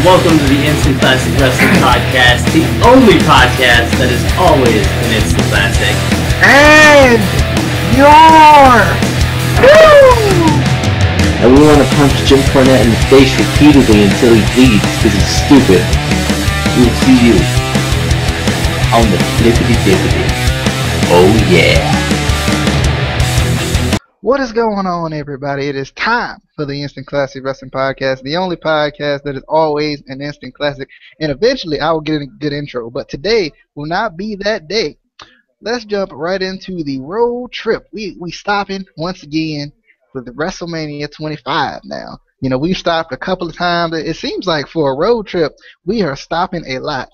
and welcome to the Instant Classic Wrestling Podcast, the only podcast that is always an instant classic. And your And we want to punch Jim Cornette in the face repeatedly until he bleeds because he's stupid. We'll see you on the flippity dippity. Oh yeah. What is going on, everybody? It is time for the Instant Classic Wrestling Podcast, the only podcast that is always an instant classic. And eventually, I will get a good intro, but today will not be that day. Let's jump right into the road trip. We we stopping once again for the WrestleMania 25 now. You know, we've stopped a couple of times. It seems like for a road trip, we are stopping a lot.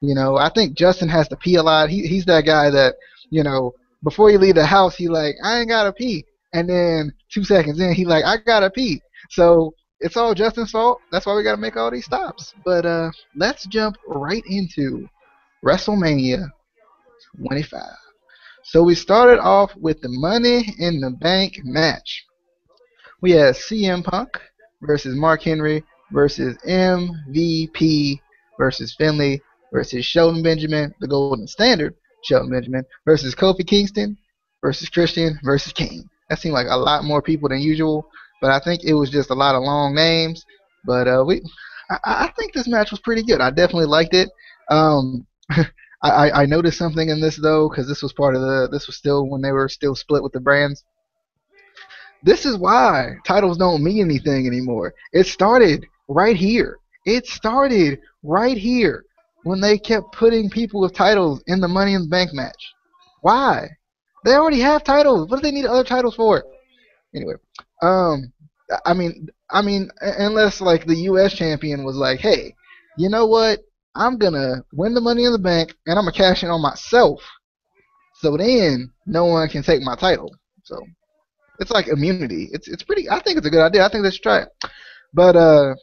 You know, I think Justin has to pee a lot. He, he's that guy that, you know, before you leave the house, he like, I ain't gotta pee. And then two seconds in, he like, I gotta pee. So it's all Justin's fault. That's why we gotta make all these stops. But uh, let's jump right into WrestleMania 25. So we started off with the Money in the Bank match. We had CM Punk versus Mark Henry versus MVP versus Finlay versus Shelton Benjamin, the Golden Standard Shelton Benjamin versus Kofi Kingston versus Christian versus Kane. That seemed like a lot more people than usual, but I think it was just a lot of long names. But uh, we, I, I think this match was pretty good. I definitely liked it. Um, I, I noticed something in this though, because this was part of the, this was still when they were still split with the brands. This is why titles don't mean anything anymore. It started right here. It started right here when they kept putting people with titles in the Money in the Bank match. Why? They already have titles. What do they need other titles for? Anyway, um, I mean, I mean, unless like the U.S. champion was like, hey, you know what? I'm gonna win the Money in the Bank and I'm gonna cash in on myself. So then no one can take my title. So it's like immunity. It's it's pretty. I think it's a good idea. I think they should try it. But uh,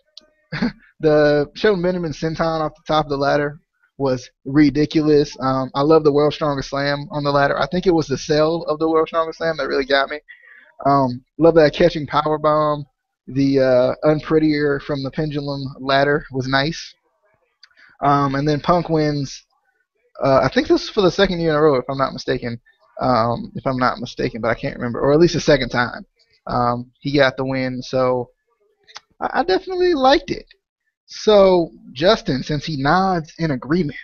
the Shelton Benjamin senton off the top of the ladder was ridiculous. Um, I love the World Strongest Slam on the ladder. I think it was the sell of the World Strongest Slam that really got me. Um, love that catching power bomb. The uh, unprettier from the pendulum ladder was nice. Um, and then Punk wins. Uh, I think this is for the second year in a row, if I'm not mistaken. Um, if I'm not mistaken, but I can't remember, or at least the second time. Um, he got the win, so I, I definitely liked it. So, Justin, since he nods in agreement,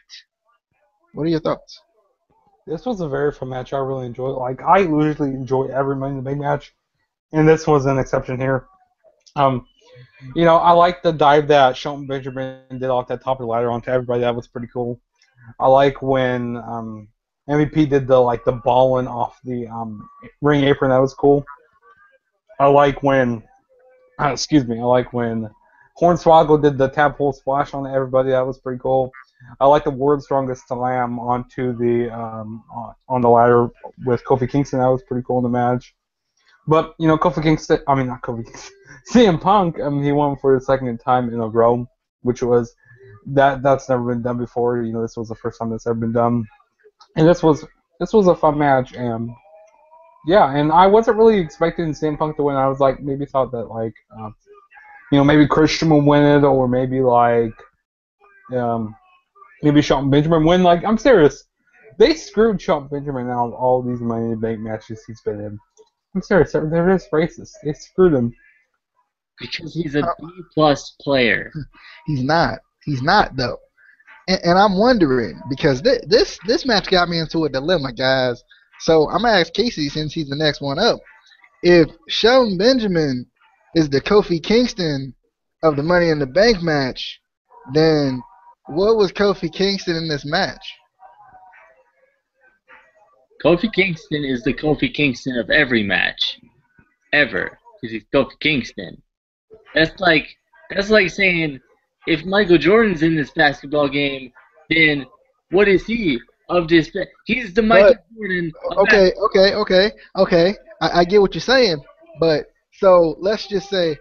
what are your thoughts? This was a very fun match. I really enjoyed. Like I usually enjoy every Money in the Bank match, and this was an exception here. Um, you know, I like the dive that Shelton Benjamin did off that top of the ladder onto everybody. That was pretty cool. I like when um, MVP did the like the balling off the um, ring apron. That was cool. I like when, uh, excuse me, I like when Hornswoggle did the tadpole splash on everybody. That was pretty cool. I like the world's strongest slam onto the um, on the ladder with Kofi Kingston. That was pretty cool in the match. But you know, Kofi Kingston. I mean, not Kofi. CM Punk. I mean, he won for the second time in a row, which was that that's never been done before. You know, this was the first time that's ever been done, and this was this was a fun match. And yeah, and I wasn't really expecting CM Punk to win. I was like, maybe thought that like, uh, you know, maybe Christian will win it, or maybe like, um, maybe Shelton Benjamin win. Like, I'm serious. They screwed Shelton Benjamin out of all these Money in the Bank matches he's been in. I'm serious. They're, they're just racist. They screwed him. Because he's a B plus player. He's not. He's not though. And, and I'm wondering because th- this this match got me into a dilemma, guys. So I'm gonna ask Casey since he's the next one up. If Shelton Benjamin is the Kofi Kingston of the Money in the Bank match, then what was Kofi Kingston in this match? Kofi Kingston is the Kofi Kingston of every match, ever, because he's Kofi Kingston. That's like that's like saying if Michael Jordan's in this basketball game, then what is he of this? He's the Michael But- Jordan. Of Okay, okay, okay, okay. I, I get what you're saying, but so let's just say,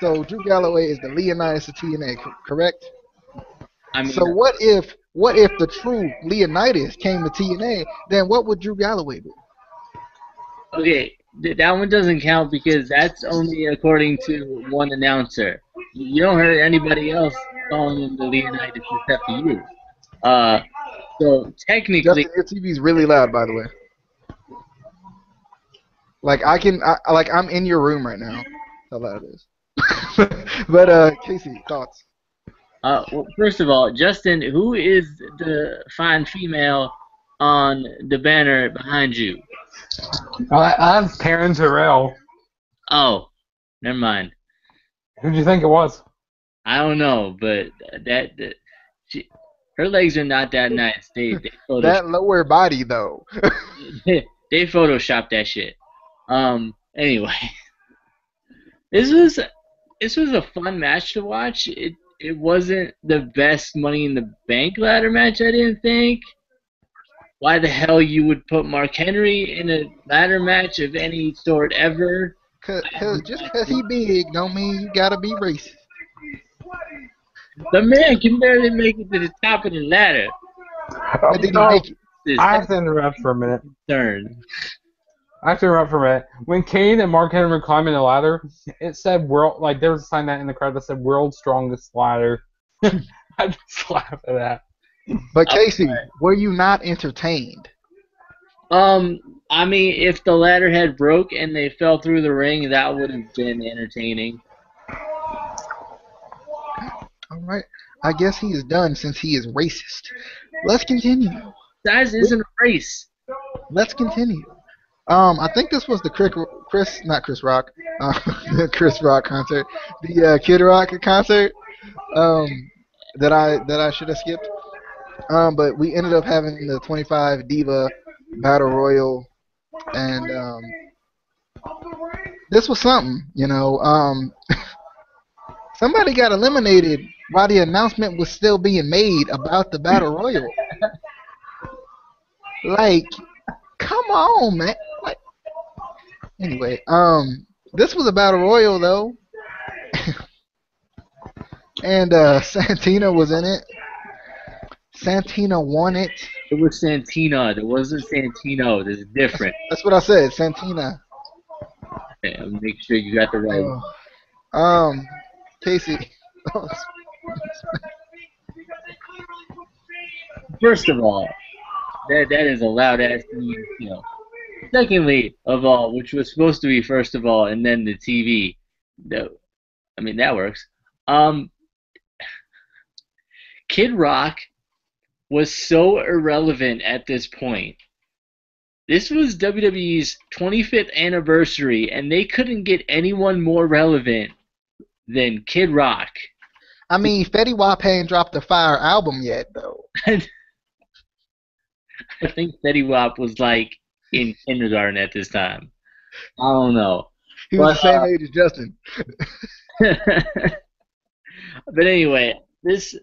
so Drew Galloway is the Leonidas of TNA, correct? I mean, So what if what if the true Leonidas came to TNA? Then what would Drew Galloway do? okay, that one doesn't count because that's only according to one announcer. You don't hear anybody else calling him the Leonidas except for you. Uh, so technically, Justin, your TV's really loud, by the way. Like I can, I, like I'm in your room right now. How loud it is. but uh, Casey, thoughts? uh, well, first of all, Justin, who is the fine female on the banner behind you? I, I'm Taryn Terrell. Oh, never mind. Who do you think it was? I don't know, but that, that she, her legs are not that nice. They they That lower body though. they photoshopped that shit. Um. Anyway, this was this was a fun match to watch. It it wasn't the best Money in the Bank ladder match. I didn't think. Why the hell you would put Mark Henry in a ladder match of any sort ever? Cause, cause just cause he big don't mean you gotta be racist. The man can barely make it to the top of the ladder. But did he No, make it? I have to interrupt for a minute. turn. I have to interrupt for a minute. When Kane and Mark Henry were climbing the ladder, it said world like there was a sign that in the crowd that said world's strongest ladder. I just laughed at that. But Casey, Alright. were you not entertained? Um, I mean, if the ladder had broke and they fell through the ring, that would have been entertaining. All right. I guess he is done since he is racist. Let's continue. Size isn't a race. Let's continue. Um, I think this was the Chris, Chris not Chris Rock, uh, the Chris Rock concert, the uh, Kid Rock concert, um, that I that I should have skipped. Um, but we ended up having the 25 Diva Battle Royal, and um, this was something, you know. Um, somebody got eliminated while the announcement was still being made about the Battle Royal. Like, come on, man. Anyway, um, this was a battle royal though, and uh, Santina was in it. Santina won it. It was Santina. It wasn't Santino. There's different. That's what I said. Santina. Okay, make sure you got the right. one. Oh. Um, Casey. First of all, that that is a loud ass you know. Secondly, of all, which was supposed to be first of all, and then the TV. No, I mean that works. Um, Kid Rock was so irrelevant at this point. This was WWE's 25th anniversary, and they couldn't get anyone more relevant than Kid Rock. I mean, Fetty Wap ain't dropped a fire album yet though. I think Fetty Wap was like in kindergarten at this time. I don't know. He was the But, same uh, age as Justin. but anyway, this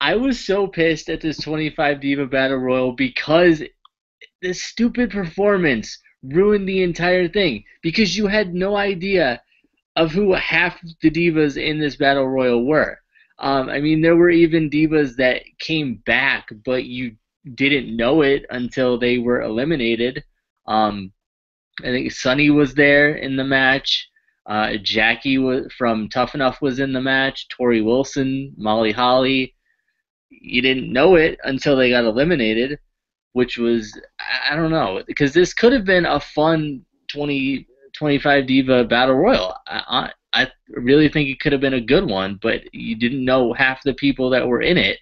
I was so pissed at this 25 Diva Battle Royal because this stupid performance ruined the entire thing because you had no idea of who half the divas in this battle royal were. Um, I mean, there were even divas that came back, but you didn't know it until they were eliminated. Um, I think Sunny was there in the match. Uh, Jackie was from Tough Enough was in the match. Torrie Wilson, Molly Holly. You didn't know it until they got eliminated, which was I don't know because this could have been a fun 20 25 diva battle royal. I, I I really think it could have been a good one, but you didn't know half the people that were in it.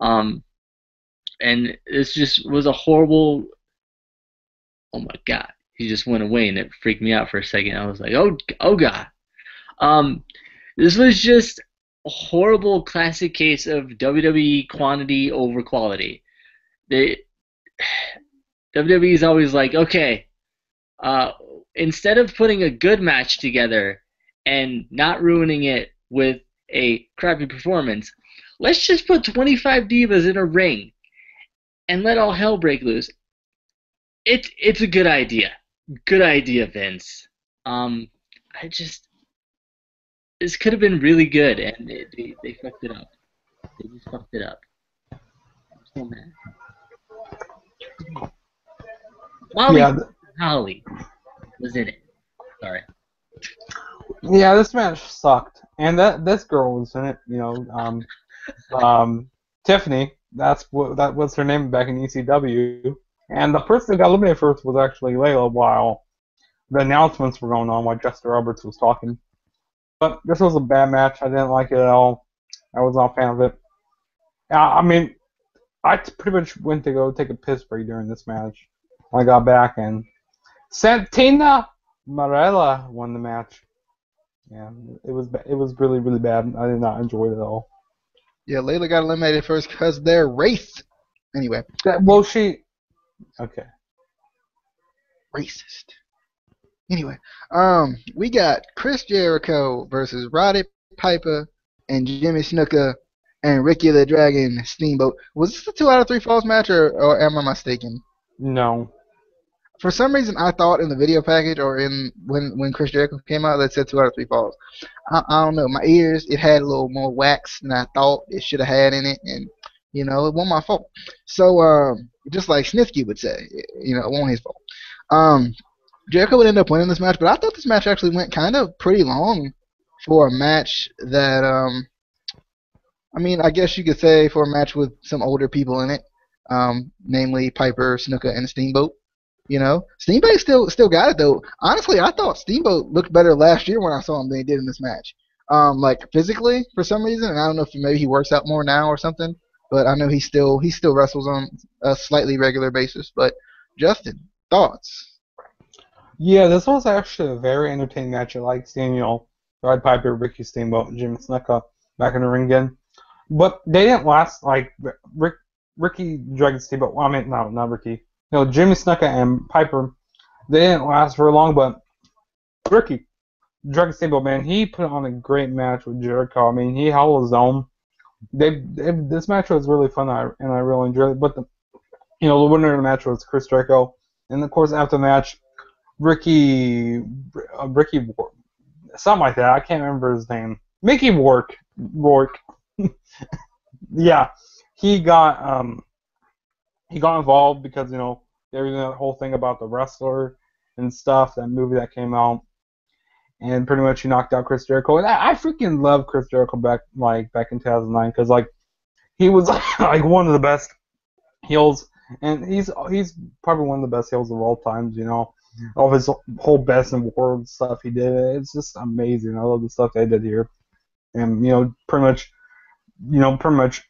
Um, and this just was a horrible. Oh my god, he just went away and it freaked me out for a second. I was like, oh oh god. Um, this was just a horrible classic case of WWE quantity over quality. They WWE is always like, okay, uh, instead of putting a good match together and not ruining it with a crappy performance, let's just put 25 divas in a ring and let all hell break loose. It's it's a good idea. Good idea, Vince. Um, I just this could have been really good, and they, they, they fucked it up. They just fucked it up. I'm so mad. Molly Yeah, th- Holly was in it. Sorry. yeah, this match sucked. and that this girl was in it. You know, um, um, Tiffany. That's what that was her name back in ECW. And the person who got eliminated first was actually Layla, while the announcements were going on while Justin Roberts was talking. But this was a bad match. I didn't like it at all. I was not a fan of it. I mean, I pretty much went to go take a piss break during this match. I got back and Santina Marella won the match. Yeah, it was it was really really bad. I did not enjoy it at all. Yeah, Layla got eliminated first because they're race. Anyway, That, well, she. Okay. racist. Anyway, um, we got Chris Jericho versus Roddy Piper and Jimmy Snuka and Ricky the Dragon Steamboat. Was this a two out of three falls match, or, or am I mistaken? No. For some reason, I thought in the video package or in when when Chris Jericho came out that said two out of three falls. I, I don't know. My ears it had a little more wax than I thought it should have had in it, and you know it wasn't my fault. So um, just like Snitsky would say, you know, it wasn't his fault. Um, Jericho would end up winning this match, but I thought this match actually went kind of pretty long for a match that um, I mean, I guess you could say for a match with some older people in it, um, namely Piper, Snuka, and Steamboat. You know, Steamboat still still got it though. Honestly, I thought Steamboat looked better last year when I saw him than he did in this match. Um, like physically for some reason, and I don't know if maybe he works out more now or something. But I know he still he still wrestles on a slightly regular basis. But Justin, thoughts? Yeah, this was actually a very entertaining match. I like seeing, you know, Rod Piper, Ricky Steamboat, and Jimmy Snuka back in the ring again. But they didn't last, like, Rick, Ricky Dragon Steamboat, well, I mean, no, not Ricky. You know, Jimmy Snuka and Piper, they didn't last very long, but Ricky Dragon Steamboat, man, he put on a great match with Jericho. I mean, he held his own. They, they this match was really fun, and I really enjoyed it. But the, you know, the winner of the match was Chris Jericho, and of course after the match, Ricky, uh, Ricky, something like that. I can't remember his name. Mickey Rourke, Rourke. yeah, he got um, he got involved because you know there was that whole thing about the wrestler and stuff, that movie that came out, and pretty much he knocked out Chris Jericho. And I, I freaking love Chris Jericho back like back in 2009 because like he was like one of the best heels, and he's he's probably one of the best heels of all times. You know, all of his whole best in world stuff he did. It's just amazing. I love the stuff they did here, and you know, pretty much, you know, pretty much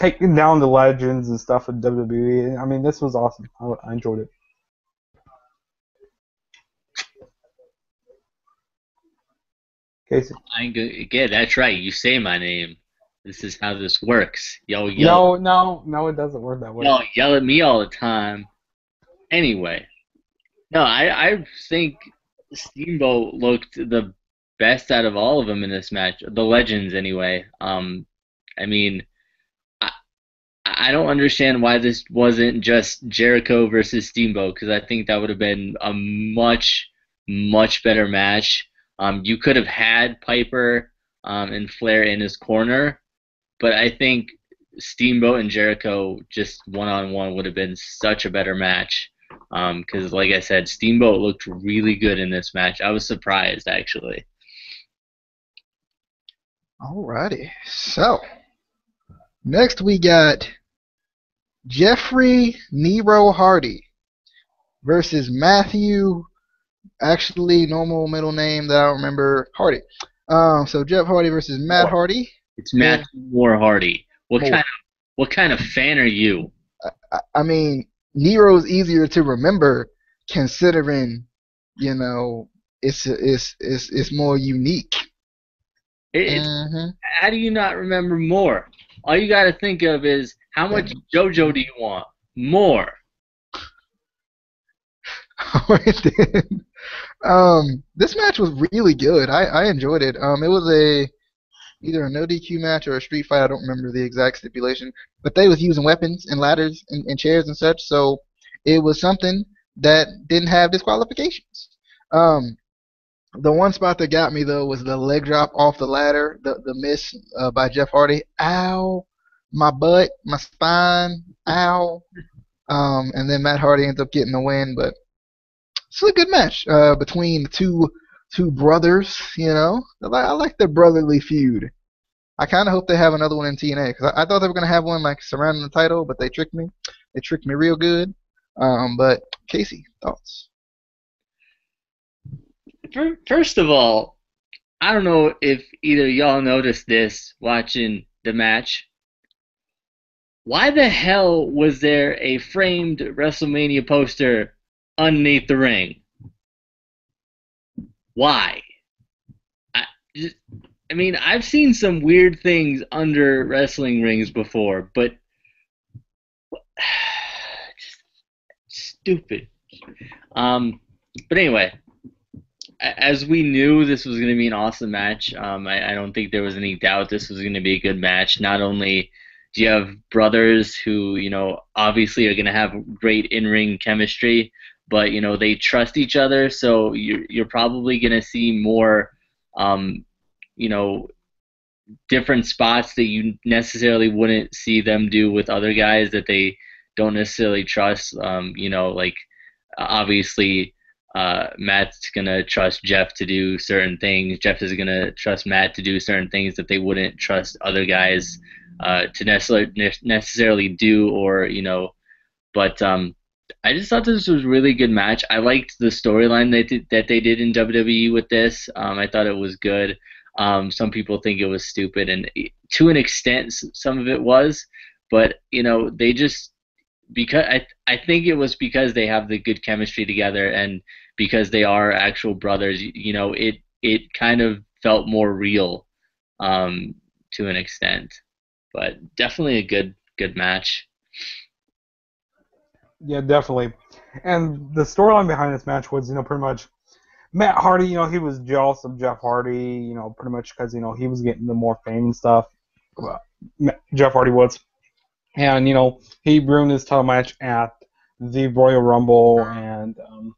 taking down the legends and stuff in WWE. I mean, this was awesome. I, I enjoyed it. Casey. I ain't go- yeah, that's right. You say my name. This is how this works. Y'all yell, No, no, no, it doesn't work that way. y'all yell at me all the time. Anyway, no, I I think Steamboat looked the best out of all of them in this match. The legends, anyway. Um, I mean, I don't understand why this wasn't just Jericho versus Steamboat because I think that would have been a much much better match. Um, you could have had Piper um, and Flair in his corner, but I think Steamboat and Jericho just one on one would have been such a better match. Because, like I said, Steamboat looked really good in this match. I was surprised, actually. Alrighty. So next we got Jeffrey Nero Hardy versus Matthew. Actually, normal middle name that I don't remember. Hardy. Um, so Jeff Hardy versus Matt Hardy. It's Matt Moore Hardy. What Moore. kind of what kind of fan are you? I, I mean, Nero's easier to remember considering, you know, it's it's it's it's more unique. It, it's- hmm how do you not remember more? All you got to think of is how much JoJo do you want? More. Um, this match was really good. I, I enjoyed it. Um, it was a either a no DQ match or a street fight. I don't remember the exact stipulation, but they was using weapons and ladders and, and chairs and such. So it was something that didn't have disqualifications. Um, the one spot that got me though was the leg drop off the ladder, the the miss uh, by Jeff Hardy. Ow, my butt, my spine, ow. Um, and then Matt Hardy ends up getting the win, but it's a good match uh, between two two brothers. You know, I like, I like the brotherly feud. I kind of hope they have another one in TNA because I, I, thought they were gonna have one like surrounding the title, but they tricked me. They tricked me real good. Um, but Casey, thoughts? First of all, I don't know if either y'all noticed this watching the match. Why the hell was there a framed WrestleMania poster underneath the ring? Why? I just, I mean, I've seen some weird things under wrestling rings before, but stupid. Um, but anyway, as we knew this was going to be an awesome match, um, I, I, don't think there was any doubt this was going to be a good match. Not only do you have brothers who, you know, obviously are going to have great in-ring chemistry, but you know they trust each other, so you're you're probably going to see more, um, you know, different spots that you necessarily wouldn't see them do with other guys that they don't necessarily trust. Um, you know, like obviously uh, Matt's gonna trust Jeff to do certain things. Jeff is gonna trust Matt to do certain things that they wouldn't trust other guys uh, to necessarily necessarily do, or you know. But um, I just thought this was a really good match. I liked the storyline that that they did in WWE with this. Um, I thought it was good. Um, some people think it was stupid, and to an extent, some of it was. But you know, they just because I I think it was because they have the good chemistry together and because they are actual brothers. You, know, it it kind of felt more real um, to an extent, but definitely a good good match. Yeah, definitely. And the storyline behind this match was, you know, pretty much Matt Hardy. You know, he was jealous of Jeff Hardy. You know, pretty much because you know he was getting the more fame and stuff. Jeff Hardy was and you know he ruined his title match at the Royal Rumble, and um,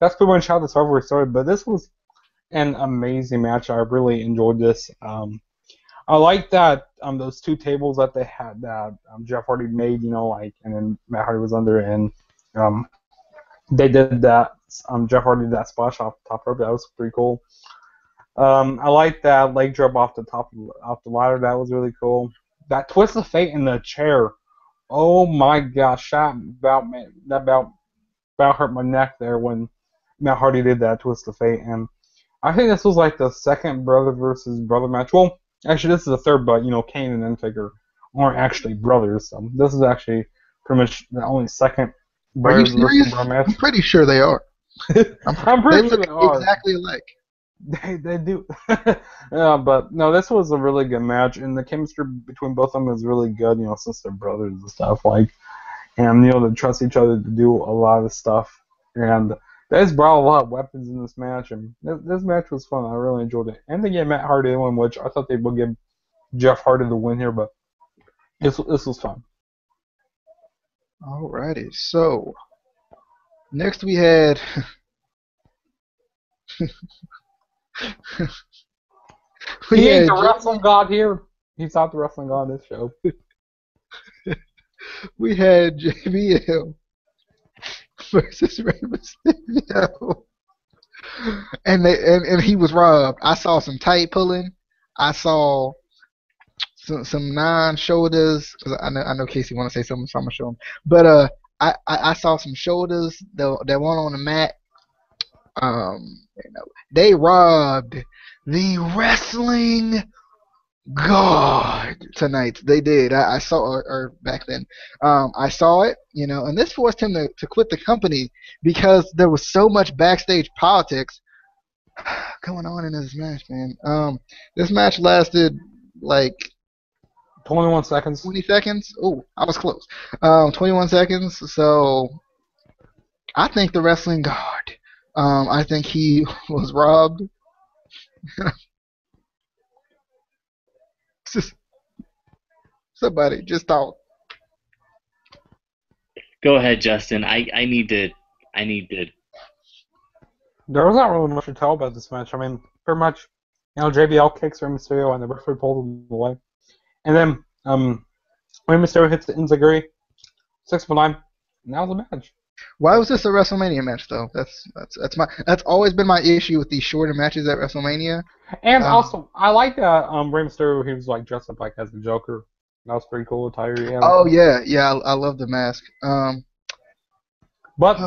that's pretty much how this rivalry started. But this was an amazing match. I really enjoyed this. Um, I like that um, those two tables that they had that um, Jeff Hardy made, you know, like, and then Matt Hardy was under, and um, they did that. Um, Jeff Hardy did that splash off the top rope. That was pretty cool. I like that leg drop off the top off the ladder. That was really cool that twist of fate in the chair. Oh my gosh, that about that about about hurt my neck there when Matt Hardy did that twist of fate, and I think this was like the second brother versus brother match. Well, actually, this is the third, but you know, Kane and Undertaker aren't actually brothers. So this is actually pretty much the only second brother versus brother match. I'm pretty sure they are. I'm, I'm pretty they sure look they are. exactly alike. They they do. yeah, but no, this was a really good match, and the chemistry between both of them is really good. You know, since they're brothers and stuff like, and you know they trust each other to do a lot of stuff, and they just brought a lot of weapons in this match, and this, this match was fun. I really enjoyed it, and they gave Matt Hardy the win, which I thought they would give Jeff Hardy the win here, but this this was fun. Alrighty, so next we had he ain't the wrestling god here. He's not the wrestling god in this show. we had JBL versus Rey Mysterio. And they and, and he was robbed. I saw some tight pulling. I saw some some non shoulders. Cause I know I know Casey want to say something, so I'm gonna show him. But uh, I, I, I saw some shoulders that that weren't on the mat. Um, you know, they robbed the wrestling god tonight. They did. I, I saw, or, or, back then, um, I saw it. You know, and this forced him to, to quit the company because there was so much backstage politics going on in this match, man. Um, this match lasted like 21 seconds. 20 seconds. Oh, I was close. Um, 21 seconds. So I think the wrestling god um, I think he was robbed. Somebody just talk. Go ahead, Justin. I, I need to I need to. There was not really much to tell about this match. I mean, pretty much, you know, JBL kicks Rey Mysterio and the referee pulled him away, and then um, Rey Mysterio hits the Enzuigiri, six for nine, and that was the match. Why was this a WrestleMania match though? That's that's that's my that's always been my issue with these shorter matches at WrestleMania. And Um, also, I like that um, Rey Mysterio. He was like dressed up like as the Joker. That was pretty cool attire. Yeah. Oh yeah, yeah, I, I love the mask. Um, But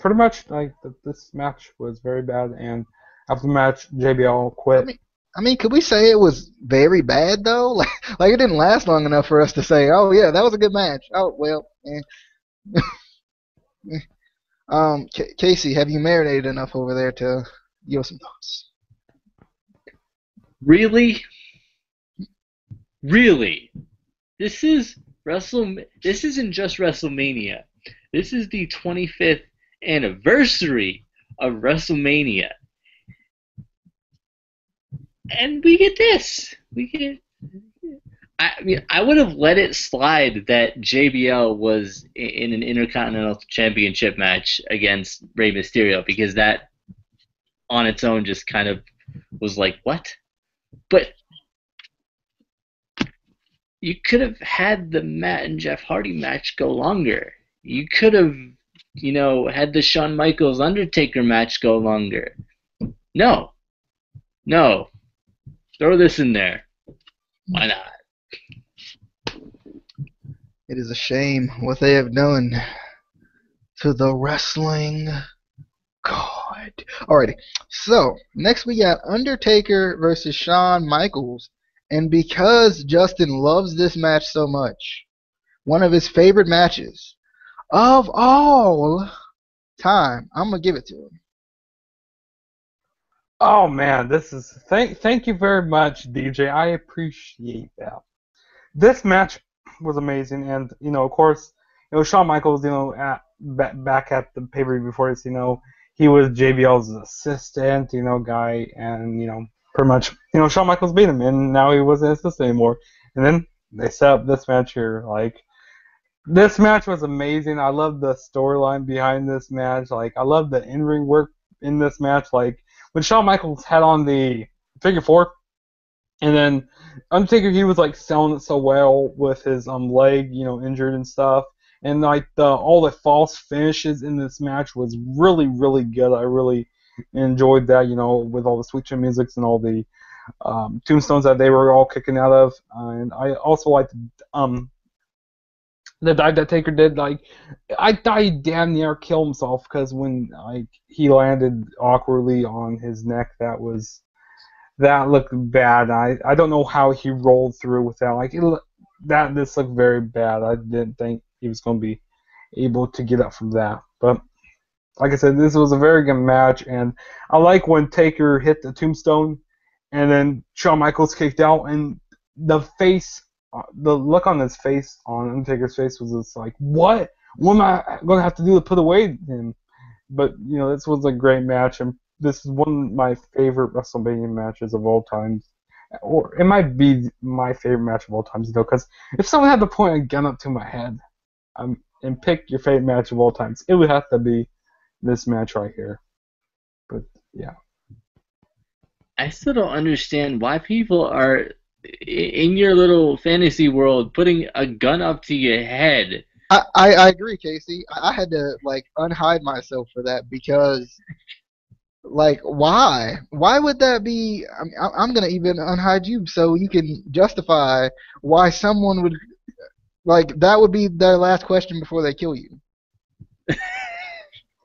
pretty much like th- this match was very bad, and after the match, JBL quit. I mean- I mean, could we say it was very bad though? Like, like it didn't last long enough for us to say, oh yeah, that was a good match. Oh well. Eh. Um, K- Casey, have you marinated enough over there to give us some thoughts? Really? Really? This is Wrestle. This isn't just WrestleMania. This is the 25th anniversary of WrestleMania, and we get this. We get. I mean, I would have let it slide that JBL was in an Intercontinental Championship match against Rey Mysterio because that, on its own, just kind of was like, what? But you could have had the Matt and Jeff Hardy match go longer. You could have, you know, had the Shawn Michaels Undertaker match go longer. No. No. Throw this in there. Why not? It is a shame what they have done to the wrestling god. Alrighty, so next we got Undertaker versus Shawn Michaels, and because Justin loves this match so much, one of his favorite matches of all time, I'm gonna give it to him. Oh man, this is thank thank you very much, DJ. I appreciate that. This match was amazing, and you know, of course, you know, Shawn Michaels, you know, at back at the pay per view before this, you know, he was JBL's assistant, you know, guy, and you know, pretty much, you know, Shawn Michaels beat him, and now he wasn't his assistant anymore. And then they set up this match here, like. This match was amazing. I love the storyline behind this match. Like, I love the in-ring work in this match. Like, when Shawn Michaels had on the figure four, and then Undertaker he was like selling it so well with his um leg, you know, injured and stuff. And like the all the false finishes in this match was really, really good. I really enjoyed that, you know, with all the sweet chin musics and all the um, tombstones that they were all kicking out of. and I also liked um the dive that Taker did. Like I thought he damn near killed himself because when like he landed awkwardly on his neck, that was that looked bad. I I don't know how he rolled through with that. Like it, that this looked very bad. I didn't think he was going to be able to get up from that. But like I said, this was a very good match, and I like when Taker hit the tombstone, and then Shawn Michaels kicked out, and the face, uh, the look on his face, on Undertaker's face was just like, what? What am I going to have to do to put away him? But you know, this was a great match, and this is one of my favorite WrestleMania matches of all time. Or it might be my favorite match of all times, though, because if someone had to point a gun up to my head um, and pick your favorite match of all times, it would have to be this match right here. But yeah, I still don't understand why people are in your little fantasy world putting a gun up to your head. I, I, I agree, Casey. I, I had to like unhide myself for that because, like, why? Why would that be? I mean, I, I'm gonna even unhide you so you can justify why someone would, like, that would be their last question before they kill you.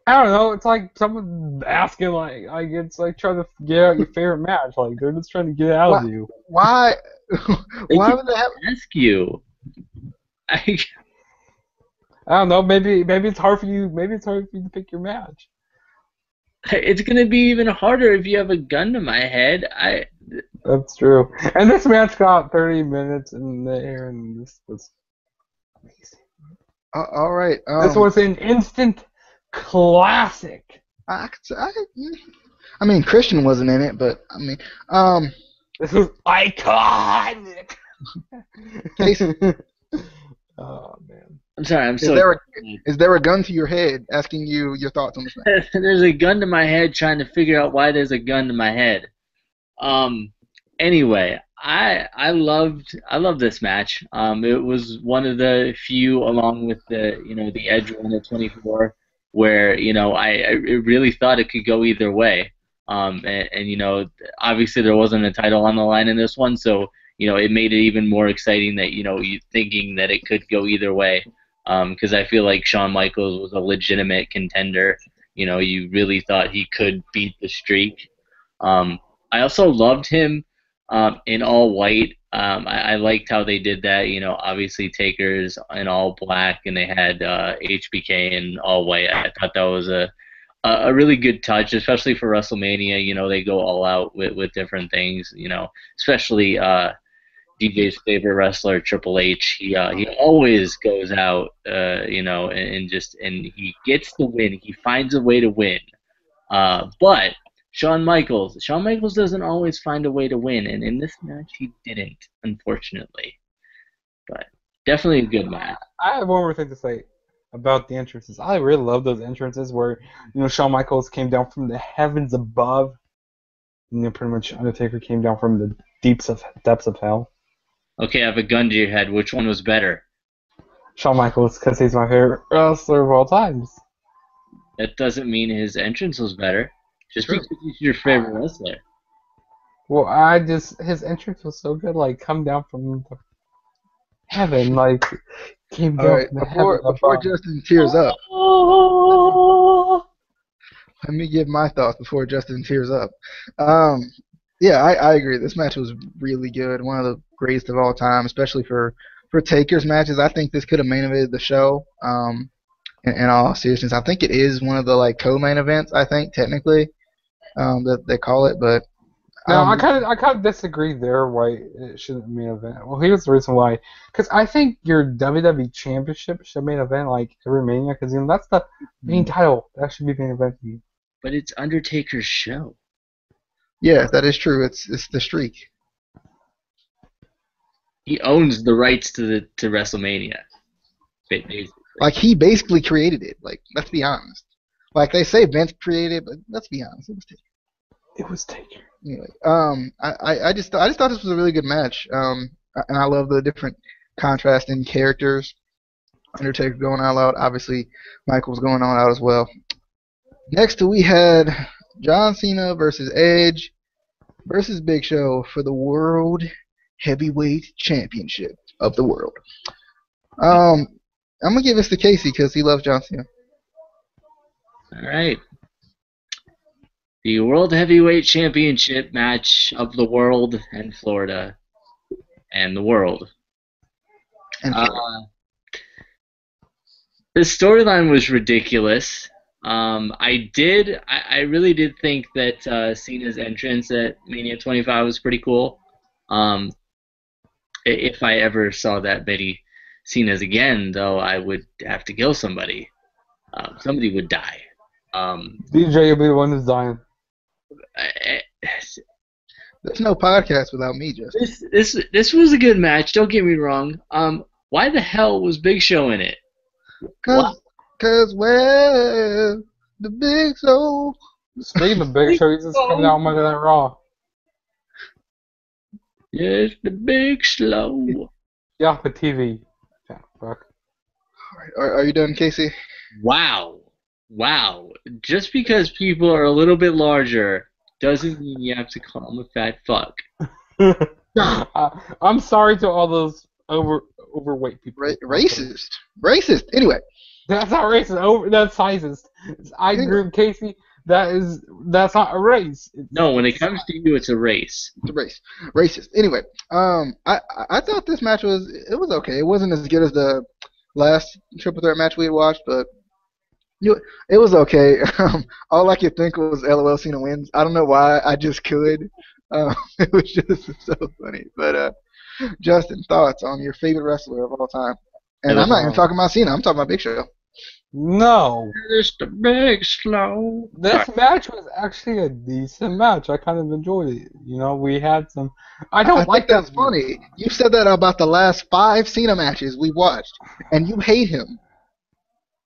I don't know. It's like someone asking, like, like it's like trying to get out your favorite match. Like they're just trying to get it out of you. Why? Why would they have? ask you. I, I don't know. Maybe maybe it's hard for you. Maybe it's hard for you to pick your match. It's gonna be even harder if you have a gun to my head. I That's true. And this match got 30 minutes in the air, and this was amazing. Uh, all right. Um, this was an instant classic. I, I, I mean, Christian wasn't in it, but I mean, um, This was iconic. Case- oh man. I'm sorry. I'm is there a is there a gun to your head asking you your thoughts on this match? there's a gun to my head trying to figure out why there's a gun to my head. Um anyway, I I loved I loved this match. Um it was one of the few along with the you know the Edge one at 24 where you know I, I really thought it could go either way. Um, and, and you know, obviously there wasn't a title on the line in this one, so you know it made it even more exciting that you know you thinking that it could go either way. Because I feel like Shawn Michaels was a legitimate contender. You know, you really thought he could beat the streak. Um, I also loved him um, in all white. Um, I, I liked how they did that. You know, obviously Taker's in all black, and they had uh, HBK in all white. I thought that was a a really good touch, especially for WrestleMania. You know, they go all out with, with different things. You know, especially uh, DJ's favorite wrestler, Triple H. He uh, he always goes out, uh, you know, and, and just and he gets the win. He finds a way to win. Uh, but Shawn Michaels, Shawn Michaels doesn't always find a way to win, and in this match he didn't, unfortunately. But definitely a good match. I have one more thing to say about the entrances. I really love those entrances where you know Shawn Michaels came down from the heavens above, and then pretty much Undertaker came down from the deeps of depths of hell. Okay, I have a gun to your head. Which one was better? Shawn Michaels, because he's my favorite wrestler of all times. That doesn't mean his entrance was better. Just True. because he's your favorite wrestler. Well, I just his entrance was so good. Like come down from the heaven, like came down All right, from the before heaven before above. Justin tears up, let me give my thoughts before Justin tears up. Um, yeah, I, I agree. This match was really good, one of the greatest of all time, especially for for Taker's matches. I think this could have main evented the show. Um, in, in all seriousness, I think it is one of the like co-main events. I think technically, um, that they call it, but No, um, I kind of I kind of disagree there. Why it shouldn't main event? Well, here's the reason why. Because I think your WWE Championship should main event like every Mania. Because you know that's the main title. That should be main event. But it's Undertaker's show. yeah, that is true. It's it's the streak. He owns the rights to the to WrestleMania. Basically. Like he basically created it. Like let's be honest. Like they say Vince created it, but let's be honest, it was Taker. It was Taker. Anyway, um, I, I, I just I just thought this was a really good match. Um, and I love the different contrasting characters. Undertaker going all out. Obviously, Michael's going all out as well. Next, we had John Cena versus Edge versus Big Show for the World Heavyweight Championship of the world. Um, I'm gonna give this to Casey because he loves John Cena. All right. The World Heavyweight Championship match of the world and Florida and the world. And Uh, the storyline was ridiculous. Um, I did, I, I really did think that uh, Cena's entrance at Mania 25 was pretty cool. Um, if I ever saw that many Cenas again, though, I would have to kill somebody. Um, somebody would die. Um, DJ will be the one who's dying. I- I- there's no podcast without me, Justin. this this this was a good match. Don't get me wrong. Um, why the hell was Big Show in it? Cause, cause well, the Big Show. Speaking of Big Show, he's just coming out Monday Night Raw. Yes, the Big Slow. Yeah, for TV. Yeah, fuck. Are, are you done, Casey? Wow, wow. Just because people are a little bit larger doesn't mean you have to call them a fat fuck. Uh, I'm sorry to all those over overweight people. Ra- racist, racist. Anyway, That's not racist. Over that's sizist. I agree with Casey. That is that's not a race. It's- No, when it comes to you, it's a race. it's a race, racist. Anyway, um, I I- I thought this match was it was okay. It wasn't as good as the last triple threat match we had watched, but you, it was okay. Um, all I could think was LOL Cena wins. I don't know why. I just could. Um, it was just so funny. But uh, Justin, thoughts on your favorite wrestler of all time? And I'm not even talking about Cena. I'm talking about Big Show. No, It's the Big Slow. this match was actually a decent match. I kind of enjoyed it. You know, we had some. I don't I like think that's that- funny. You said that about the last five Cena matches we watched, and you hate him.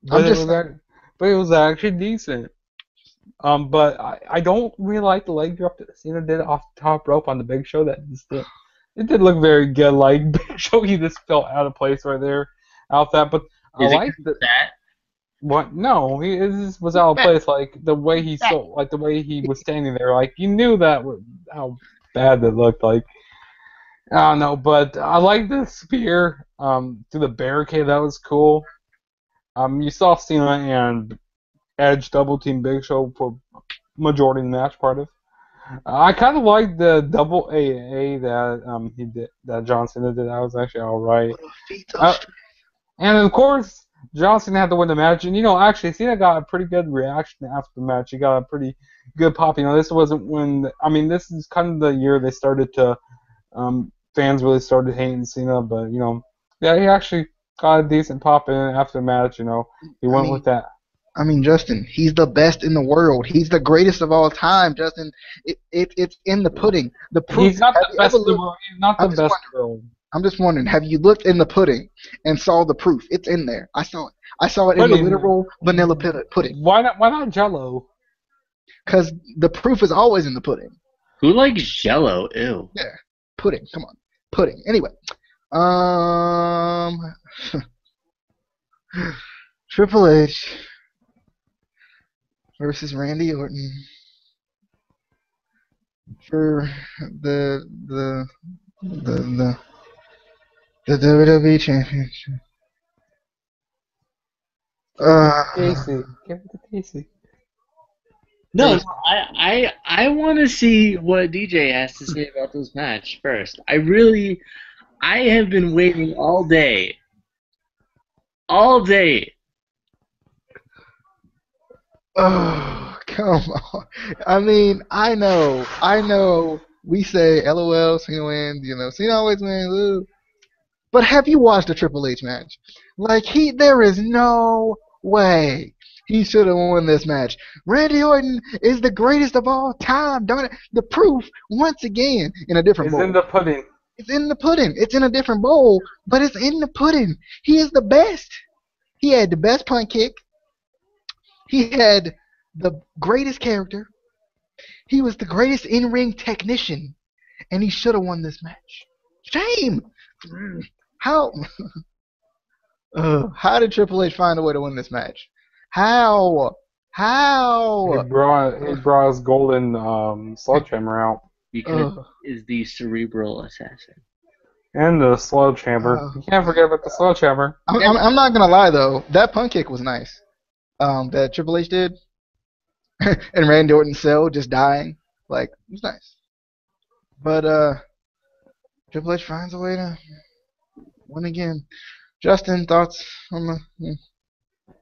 But I'm it, just was ac- but it was actually decent. Um, but I, I don't really like the leg drop that Cena did off the top rope on the Big Show. That just did, it did look very good. Like Big Show, he just felt out of place right there, out that. But I Is it like that. That What? No, he this was out of place. Like the way he so, like the way he was standing there, like you knew that was how bad it looked. Like I don't know, but I like the spear um through the barricade. That was cool. Um, you saw Cena and Edge double team Big Show for majority of the match part of. I kind of like the double AA that um he did that John Cena did. That was actually all right. Uh, and of course, John Cena had to win the match. And you know, actually, Cena got a pretty good reaction after the match. He got a pretty good pop. You know, this wasn't when I mean, this is kind of the year they started to um fans really started hating Cena. But you know, yeah, he actually got a decent pop in after the match. You know, he went mean, with that. I mean, Justin, he's the best in the world. He's the greatest of all time, Justin. It, it it's in the pudding. The proof. He's not the best. ever In the world. He's not the best. in the world. I'm just wondering, have you looked in the pudding and saw the proof? It's in there. I saw it. I saw it in the literal vanilla pudding. Why not? Why not Jello? Because the proof is always in the pudding. Who likes Jello? Ew. Yeah, pudding. Come on. Pudding. Anyway. Um. Triple H versus Randy Orton for the the the the the WWE Championship. Uh, Casey, give it to Casey. No, I I I want to see what DJ has to say about this match first. I really, I have been waiting all day, all day. Oh, come on. I mean, I know, I know we say LOL, Cena wins, you know, Cena always wins, ooh. But have you watched a Triple H match? Like, he, there is no way he should have won this match. Randy Orton is the greatest of all time, darn it. The proof, once again, in a different It's bowl. in the pudding. It's in the pudding. It's in a different bowl, but it's in the pudding. He is the best. He had the best punt kick. He had the greatest character. He was the greatest in-ring technician, and he should have won this match. Shame. How? uh, how did Triple H find a way to win this match? How? He How? brought he brought his golden um, sledgehammer out Because Ugh. is the cerebral assassin. and the sledgehammer. Oh. you can't forget about the sledgehammer. I'm, I'm, I'm not gonna lie though, that punt kick was nice. Um, that Triple H did, and Randy Orton's cell just dying, like it was nice. But uh, Triple H finds a way to win again. Justin, thoughts on the? hmm.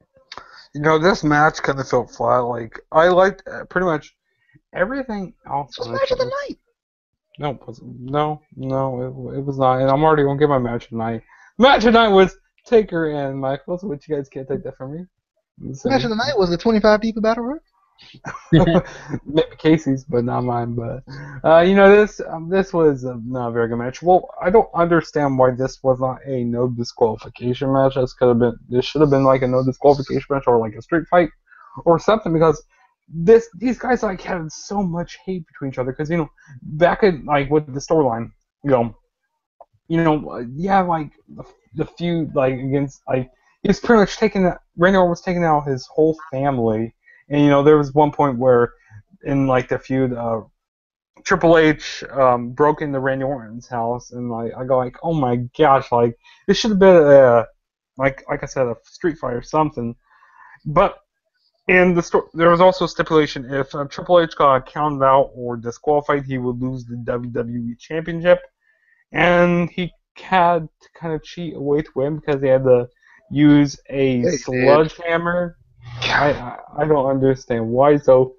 You know, this match kind of felt flat. Like I liked uh, pretty much everything else. It was match of the night. No, it wasn't. no, no, it, it was not. And I'm already gonna get my match tonight. Match tonight was Taker and Michael. which you guys can't take that from me. So- Match of the night was the 25 people battle royal. Maybe Casey's, but not mine. But uh, you know, this um, this was uh, not a very good match. Well, I don't understand why this was not a no disqualification match. This could have been. This should have been like a no disqualification match or like a street fight or something because this these guys like had so much hate between each other because you know back in like with the storyline, you know, you know, have like the, the feud like against like he was pretty much taking Randy Orton was taking out his whole family, and you know there was one point where in like the feud, uh, Triple H um, broke into Randy Orton's house, and like I go like, oh my gosh, like this should have been a like like I said a street fight or something, but. In the sto- there was also a stipulation if uh, Triple H got counted out or disqualified, he would lose the WWE Championship, and he had to kind of cheat away to win because he had to use a Yeah, he did. sledgehammer. I, I don't understand why. So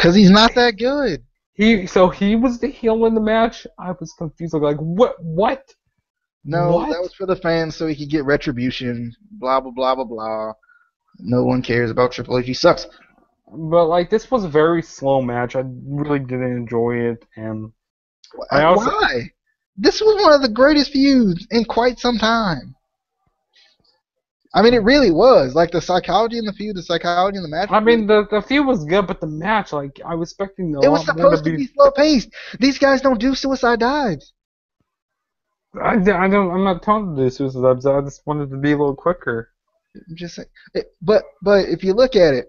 Cause he's not that good. he so he was the heel in the match. I was confused. Like what what? No, What? that was for the fans so he could get retribution. Blah blah blah blah blah. No one cares about Triple H. He sucks. But like this was a very slow match. I really didn't enjoy it, and I also- Why? This was one of the greatest feuds in quite some time. I mean, it really was. Like the psychology in the feud, the psychology in the match. I mean the the feud was good, but the match like I was expecting the. it was supposed to be slow paced. These guys don't do suicide dives. I, I don't. I'm not telling to do suicide. dives. I just wanted to be a little quicker. I'm just saying. It, but but if you look at it,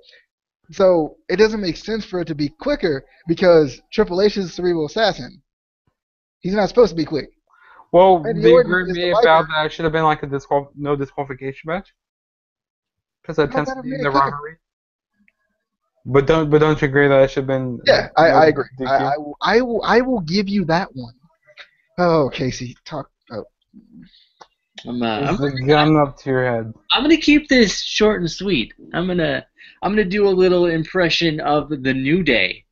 so it doesn't make sense for it to be quicker because Triple H is a cerebral assassin. He's not supposed to be quick. Well, Randy they agreed agree with the me about that. It should have been like a disqual- no disqualification match. Because that How tends about to be minute the quicker? rivalry. But don't but don't you agree that it should have been? Yeah, I, no I agree. I, I, will, I will I will give you that one. Oh, Casey, talk. Oh, I'm, uh, I'm, It's a gun up to your head. I'm gonna keep this short and sweet. I'm gonna I'm gonna do a little impression of the New Day,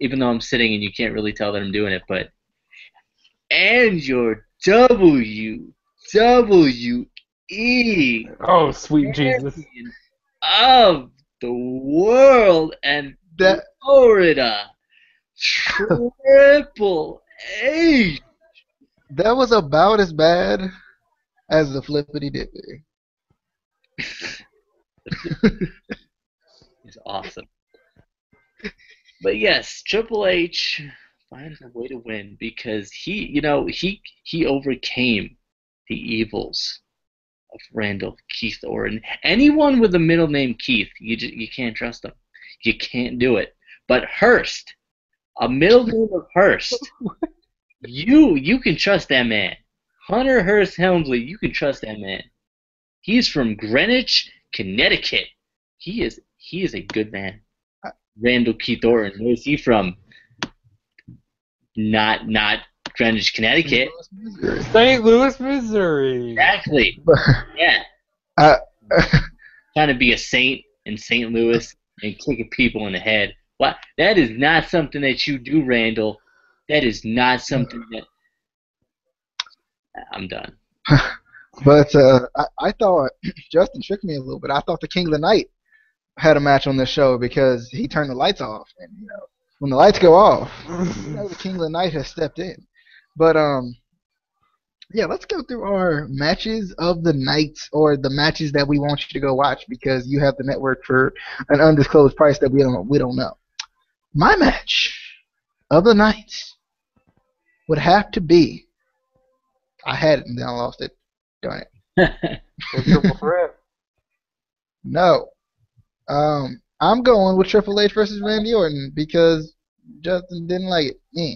even though I'm sitting and you can't really tell that I'm doing it. But and your W W E Oh, sweet Jesus! of the world and that Florida Triple H. that was about as bad as the flippity dippity. is awesome. But yes, Triple H finds a way to win because he, you know, he he overcame the evils of Randall Keith Orton. Anyone with the middle name Keith, you just, you can't trust them. You can't do it. But Hearst, a middle name of Hearst, you you can trust that man. Hunter Hearst Helmsley, you can trust that man. He's from Greenwich, Connecticut. He is he is a good man. Randall Keith Orton. Where is he from? Not not Greenwich, Connecticut. St. Louis, Missouri. Exactly. Yeah. Uh, Trying to be a saint in St. Louis and kicking people in the head. What? That is not something that you do, Randall. That is not something that. I'm done. But uh, I, I thought Justin tricked me a little bit. I thought the King of the Night had a match on this show because he turned the lights off, and you know when the lights go off, you know the King of the Night has stepped in. But um, yeah, let's go through our matches of the night or the matches that we want you to go watch because you have the network for an undisclosed price that we don't we don't know. My match of the night would have to be. I had it and then I lost it. Darn it. Triple threat. No. Um, I'm going with Triple H versus Randy Orton because Justin didn't like it. Yeah.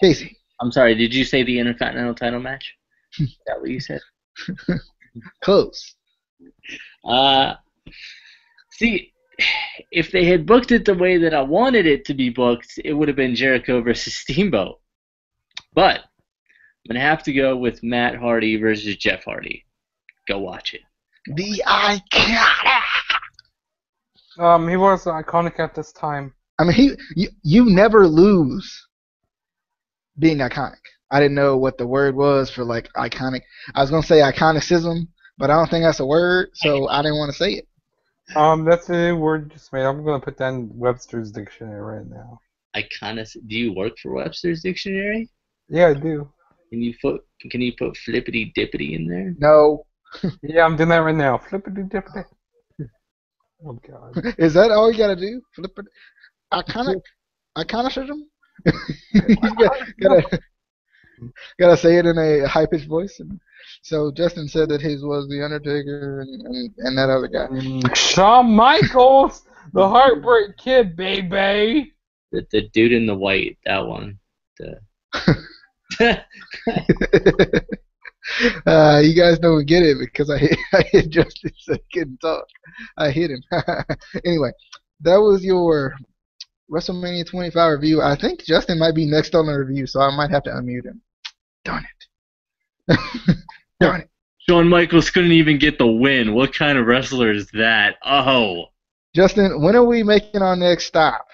Casey. I'm sorry. Did you say the Intercontinental title match? Is that what you said? Close. Uh, see, if they had booked it the way that I wanted it to be booked, it would have been Jericho versus Steamboat. But I'm gonna have to go with Matt Hardy versus Jeff Hardy. Go watch it. The iconic. Um, he was iconic at this time. I mean, he you, you never lose being iconic. I didn't know what the word was for like iconic. I was gonna say iconicism, but I don't think that's a word, so I didn't want to say it. Um, that's a word just made. I'm gonna put that in Webster's dictionary right now. Iconis. Do you work for Webster's Dictionary? Yeah, I do. Can you put Can you put flippity dippity in there? No. Yeah, I'm doing that right now. Flippity dippity. Oh god. Is that all you gotta do? Flip it. Iconic. Iconicism. you gotta, gotta, gotta say it in a high pitched voice. And so Justin said that his was the Undertaker and, and, and that other guy. Mm, Shawn Michaels, the Heartbreak Kid, baby. The the dude in the white. That one. The. uh, you guys don't get it because I hit, I hit Justin so he couldn't talk. I hit him. anyway, that was your WrestleMania 25 review. I think Justin might be next on the review, so I might have to unmute him. Darn it. Darn it. Shawn Michaels couldn't even get the win. What kind of wrestler is that? Oh. Justin, when are we making our next stop?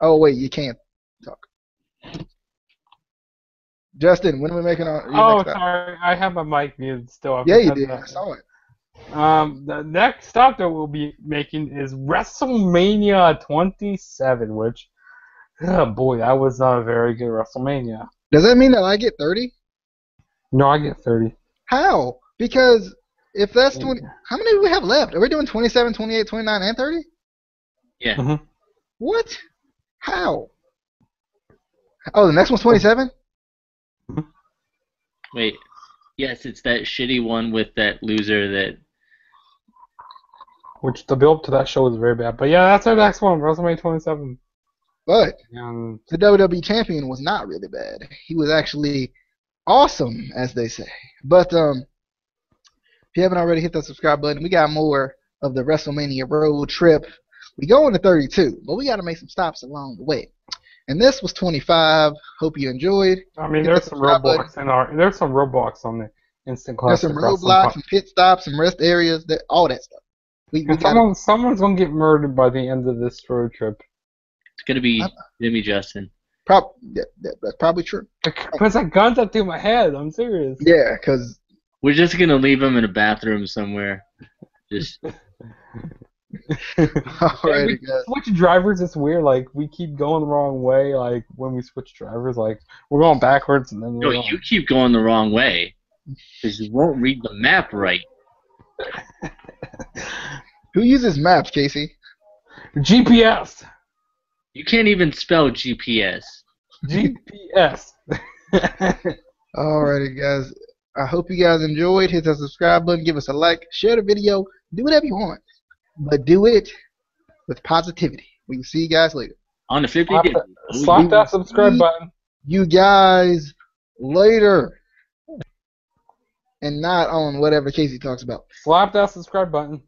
Oh wait, you can't talk. Justin, when are we making our Oh, next stop? sorry, I have my mic muted still. I Yeah, you forgot did. that. I saw it. Um, the next stop that we'll be making is WrestleMania 27, which, oh boy, that was not a very good WrestleMania. Does that mean that I get 30? No, I get 30. How? Because if that's 20, how many do we have left? Are we doing 27, 28, 29, and 30? Yeah. Mhm. What? How? Oh, the next one's 27? Wait. Yes, it's that shitty one with that loser that which the build to that show was very bad. But yeah, that's our next one, WrestleMania 27. But And the WWE champion was not really bad. He was actually awesome, as they say. But um, if you haven't already hit that subscribe button, we got more of the WrestleMania road trip. We go into 32, but we got to make some stops along the way. And this was 25. Hope you enjoyed. I mean, Hit there's some subscribe button. roadblocks in our there's some roadblocks on the instant There's some wrestling roadblocks, pod- some pit stops, and rest areas, that all that stuff. We, we someone someone's gonna get murdered by the end of this road trip. It's gonna be I'm- gonna be Justin. prob- that, that, that's probably true. Puts that guns up through my head. I'm serious. Yeah, because We're just gonna leave him in a bathroom somewhere. Just alrighty, guys. switch drivers is weird. Like we keep going the wrong way. Like when we switch drivers, like we're going backwards and then no, you keep going the wrong way because you won't read the map right. Who uses maps, Casey? GPS. You can't even spell GPS. GPS. Alrighty, guys. I hope you guys enjoyed. Hit that subscribe button, give us a like, share the video, do whatever you want, but do it with positivity. We will see you guys later. On the 50 Slap days. that- Slap that subscribe button. You guys later, and not on whatever Casey talks about. Slap that subscribe button.